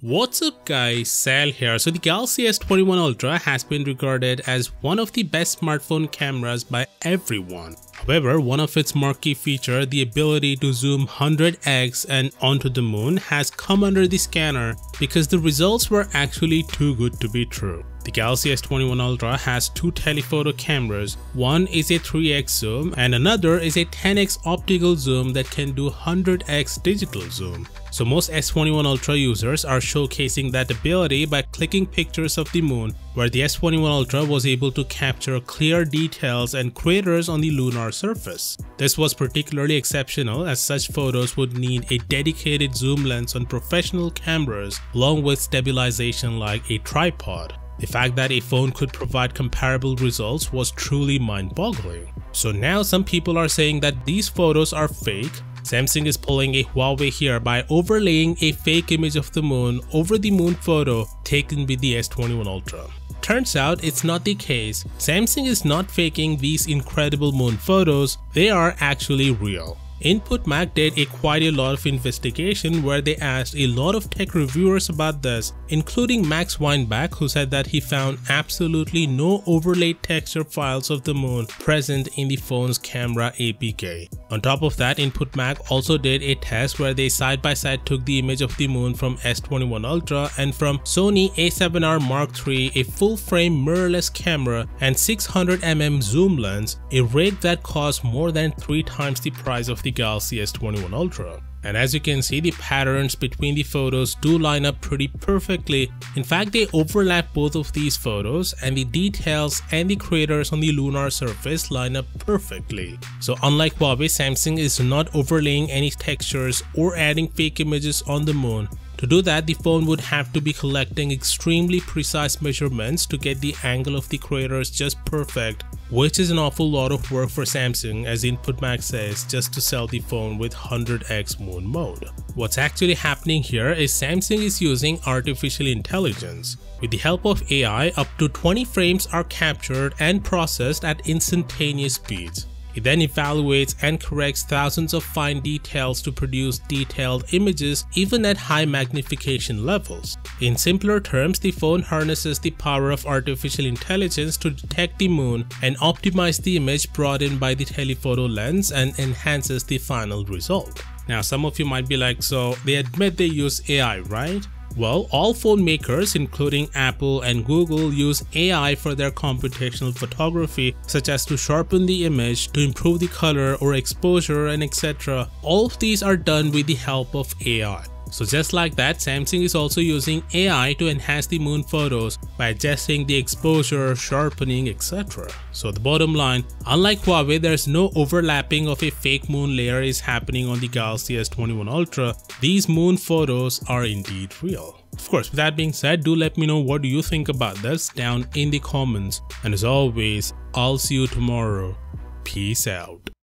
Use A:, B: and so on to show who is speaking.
A: What's up guys, Sal here. So the Galaxy S21 Ultra has been regarded as one of the best smartphone cameras by everyone. However, one of its marquee feature, the ability to zoom 100x and onto the moon has come under the scanner because the results were actually too good to be true. The Galaxy S21 Ultra has two telephoto cameras. One is a 3x zoom and another is a 10x optical zoom that can do 100x digital zoom. So most S21 Ultra users are showcasing that ability by clicking pictures of the moon where the S21 Ultra was able to capture clear details and craters on the lunar surface. This was particularly exceptional as such photos would need a dedicated zoom lens on professional cameras along with stabilization like a tripod. The fact that a phone could provide comparable results was truly mind-boggling. So now some people are saying that these photos are fake. Samsung is pulling a Huawei here by overlaying a fake image of the moon over the moon photo taken with the S21 Ultra. Turns out it's not the case. Samsung is not faking these incredible moon photos, they are actually real. Input Mag did a quite a lot of investigation where they asked a lot of tech reviewers about this, including Max Weinbach who said that he found absolutely no overlaid texture files of the moon present in the phone's camera APK. On top of that, Input Mag also did a test where they side by side took the image of the moon from S21 Ultra and from Sony a7R Mark III, a full frame mirrorless camera and 600mm zoom lens, a rig that cost more than 3 times the price of the Galaxy S21 Ultra. And as you can see, the patterns between the photos do line up pretty perfectly. In fact, they overlap both of these photos and the details and the craters on the lunar surface line up perfectly. So unlike Huawei, Samsung is not overlaying any textures or adding fake images on the moon. To do that, the phone would have to be collecting extremely precise measurements to get the angle of the craters just perfect, which is an awful lot of work for Samsung as Input Mag says just to sell the phone with 100x moon mode. What's actually happening here is Samsung is using artificial intelligence. With the help of AI, up to 20 frames are captured and processed at instantaneous speeds. It then evaluates and corrects thousands of fine details to produce detailed images even at high magnification levels. In simpler terms, the phone harnesses the power of artificial intelligence to detect the moon and optimize the image brought in by the telephoto lens and enhances the final result. Now some of you might be like, so they admit they use AI, right? Well, all phone makers including Apple and Google use AI for their computational photography such as to sharpen the image, to improve the color or exposure and etc. All of these are done with the help of AI. So just like that, Samsung is also using AI to enhance the moon photos by adjusting the exposure, sharpening, etc. So the bottom line, unlike Huawei, there's no overlapping of a fake moon layer is happening on the Galaxy S21 Ultra. These moon photos are indeed real. Of course, with that being said, do let me know what do you think about this down in the comments. And as always, I'll see you tomorrow. Peace out.